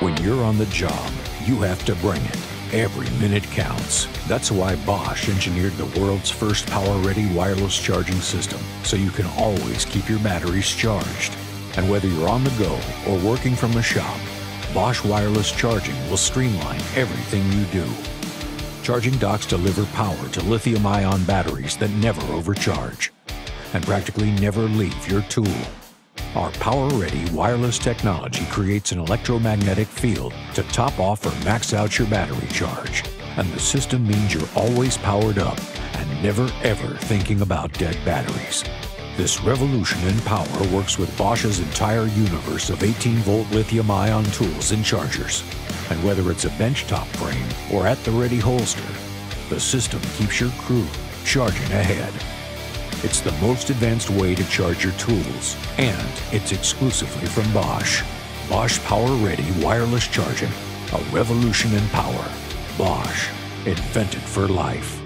When you're on the job, you have to bring it. Every minute counts. That's why Bosch engineered the world's first power-ready wireless charging system, so you can always keep your batteries charged. And whether you're on the go or working from the shop, Bosch wireless charging will streamline everything you do. Charging docks deliver power to lithium-ion batteries that never overcharge and practically never leave your tool. Our power-ready wireless technology creates an electromagnetic field to top off or max out your battery charge. And the system means you're always powered up and never ever thinking about dead batteries. This revolution in power works with Bosch's entire universe of 18-volt lithium-ion tools and chargers. And whether it's a benchtop frame or at the ready holster, the system keeps your crew charging ahead. It's the most advanced way to charge your tools, and it's exclusively from Bosch. Bosch Power Ready Wireless Charging, a revolution in power. Bosch, invented for life.